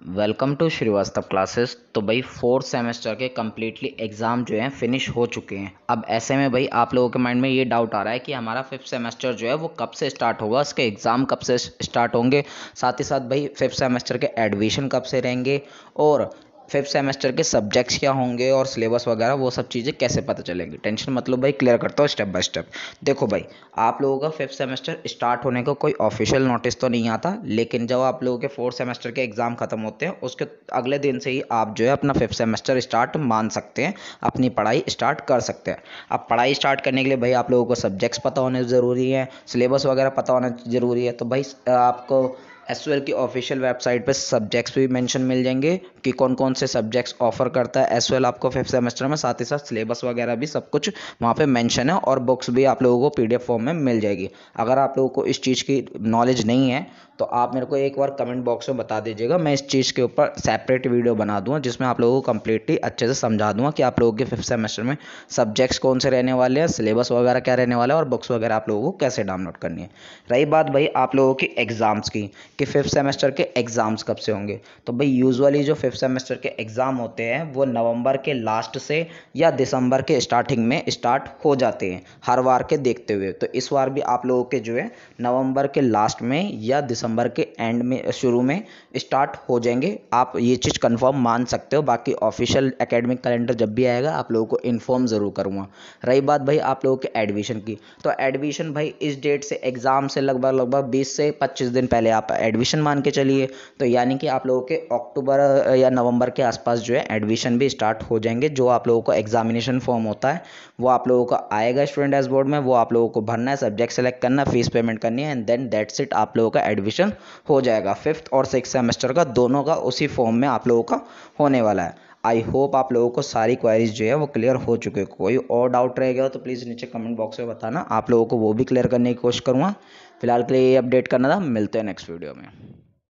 Welcome to Srivastava classes. तो भाई fourth semester के कम्प्लीटली एग्ज़ाम जो हैं फिनिश हो चुके हैं। अब ऐसे में भाई, आप लोगों के माइंड में ये डाउट आ रहा है कि हमारा फिफ्थ सेमेस्टर जो है, वो कब से स्टार्ट होगा? उसके एग्ज़ाम कब से स्टार्ट होंगे? साथ ही साथ भाई फिफ्थ सेमेस्टर के एडमिशन कब से रहेंगे? और फिफ्थ सेमेस्टर के सब्जेक्ट्स क्या होंगे और सिलेबस वगैरह, वो सब चीज़ें कैसे पता चलेंगी? टेंशन मतलब भाई क्लियर करता हूँ स्टेप बाय स्टेप देखो भाई, आप लोगों का फिफ्थ सेमेस्टर स्टार्ट होने का को कोई ऑफिशियल नोटिस तो नहीं आता, लेकिन जब आप लोगों के फोर्थ सेमेस्टर के एग्ज़ाम खत्म होते हैं, उसके अगले दिन से ही आप जो है अपना फिफ्थ सेमेस्टर स्टार्ट मान सकते हैं, अपनी पढ़ाई स्टार्ट कर सकते हैं. अब पढ़ाई स्टार्ट करने के लिए भाई आप लोगों को सब्जेक्ट्स पता होने ज़रूरी है सिलेबस वगैरह पता होना ज़रूरी है तो भाई आपको एस की ऑफिशियल वेबसाइट पे सब्जेक्ट्स भी मेंशन मिल जाएँगे कि कौन कौन से सब्जेक्ट्स ऑफ़र करता है एस वेल आपको फिफ्थ सेमेस्टर में साथ ही साथ सिलेबस वगैरह भी सब कुछ वहाँ पे मेंशन है और बुक्स भी आप लोगों को पीडीएफ फॉर्म में मिल जाएगी। अगर आप लोगों को इस चीज़ की नॉलेज नहीं है तो आप मेरे को एक बार कमेंट बॉक्स में बता दीजिएगा। मैं इस चीज़ के ऊपर सेपरेट वीडियो बना दूँगा, जिसमें आप लोगों को कम्प्लीटली अच्छे से समझा दूँगा कि आप लोगों के फिफ्थ सेमेस्टर में सब्जेक्ट्स कौन से रहने वाले हैं सिलेबस वगैरह क्या रहने वाला है और बुक्स वगैरह आप लोगों को कैसे डाउनलोड करनी है। रही बात भाई आप लोगों की एग्ज़ाम्स की, कि फिफ्थ सेमेस्टर के एग्ज़ाम्स कब से होंगे? तो भाई यूजुअली जो फिफ्थ सेमेस्टर के एग्ज़ाम होते हैं, वो नवंबर के लास्ट से या दिसंबर के स्टार्टिंग में स्टार्ट हो जाते हैं, हर बार के देखते हुए। तो इस बार भी आप लोगों के जो है, नवंबर के लास्ट में या दिसंबर के एंड में, शुरू में स्टार्ट हो जाएँगे। आप ये चीज़ कंफर्म मान सकते हो। बाकी ऑफिशियल एकेडमिक कैलेंडर जब भी आएगा, आप लोगों को इन्फॉर्म ज़रूर करूँगा। रही बात भाई आप लोगों के एडमिशन की तो एडमिशन भाई इस डेट से एग्ज़ाम से लगभग लगभग बीस से पच्चीस दिन पहले आप एडमिशन मान के चलिए। तो यानी कि आप लोगों के अक्टूबर या नवंबर के आसपास जो है एडमिशन भी स्टार्ट हो जाएँगे। जो आप लोगों को एग्जामिनेशन फॉर्म होता है, वो आप लोगों का आएगा स्टूडेंट एस बोर्ड में, वो आप लोगों को भरना है सब्जेक्ट सेलेक्ट करना फ़ीस पेमेंट करनी है एंड देन दैट्स इट आप लोगों का एडमिशन हो जाएगा। फिफ्थ और सिक्स सेमेस्टर का दोनों का उसी फॉर्म में आप लोगों का होने वाला है। आई होप आप लोगों को सारी क्वारीज जो है वो क्लियर हो चुके कोई और डाउट रह गया तो प्लीज़ नीचे कमेंट बॉक्स में बताना। आप लोगों को वो भी क्लियर करने की कोशिश करूँगा। फ़िलहाल के लिए ये अपडेट करना था। मिलते हैं नेक्स्ट वीडियो में।